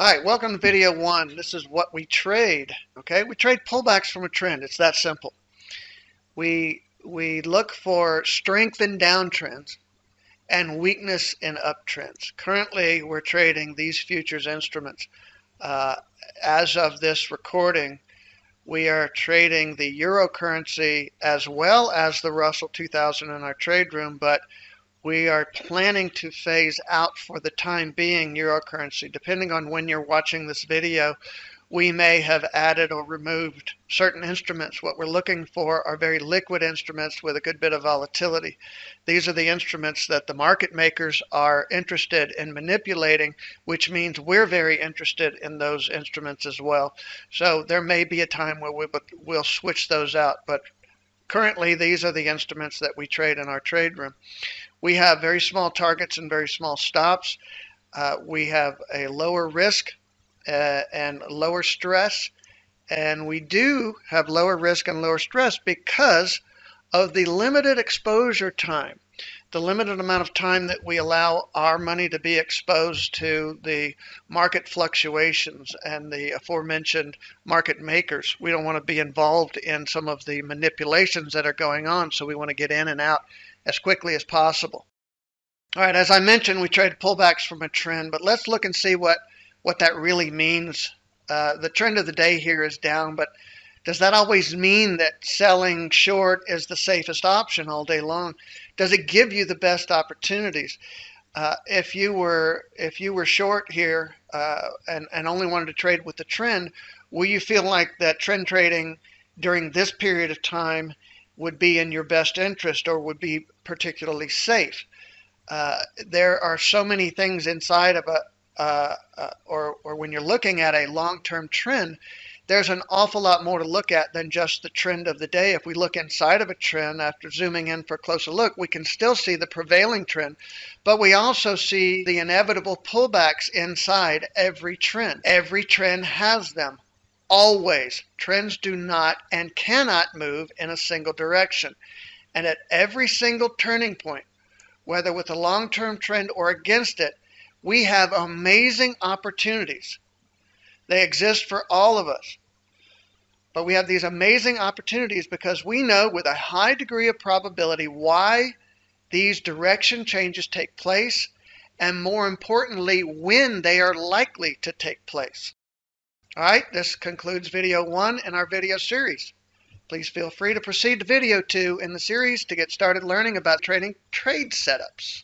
All right, welcome to video one. This is what we trade. Okay, we trade pullbacks from a trend. It's that simple. We we look for strength in downtrends and weakness in uptrends. Currently, we're trading these futures instruments. Uh, as of this recording, we are trading the euro currency as well as the Russell 2000 in our trade room, but we are planning to phase out for the time being euro currency. Depending on when you're watching this video, we may have added or removed certain instruments. What we're looking for are very liquid instruments with a good bit of volatility. These are the instruments that the market makers are interested in manipulating, which means we're very interested in those instruments as well. So there may be a time where we, will switch those out, but currently these are the instruments that we trade in our trade room. We have very small targets and very small stops. Uh, we have a lower risk uh, and lower stress. And we do have lower risk and lower stress because of the limited exposure time, the limited amount of time that we allow our money to be exposed to the market fluctuations and the aforementioned market makers. We don't want to be involved in some of the manipulations that are going on, so we want to get in and out as quickly as possible. All right, as I mentioned, we trade pullbacks from a trend, but let's look and see what, what that really means. Uh, the trend of the day here is down, but does that always mean that selling short is the safest option all day long? Does it give you the best opportunities? Uh, if you were if you were short here uh, and and only wanted to trade with the trend, will you feel like that trend trading during this period of time would be in your best interest or would be particularly safe. Uh, there are so many things inside of a, uh, uh, or, or when you're looking at a long-term trend, there's an awful lot more to look at than just the trend of the day. If we look inside of a trend after zooming in for a closer look, we can still see the prevailing trend, but we also see the inevitable pullbacks inside every trend. Every trend has them always. Trends do not and cannot move in a single direction. And at every single turning point, whether with a long term trend or against it, we have amazing opportunities. They exist for all of us. But we have these amazing opportunities because we know with a high degree of probability why these direction changes take place, and more importantly, when they are likely to take place. All right, this concludes video one in our video series. Please feel free to proceed to video two in the series to get started learning about trading trade setups.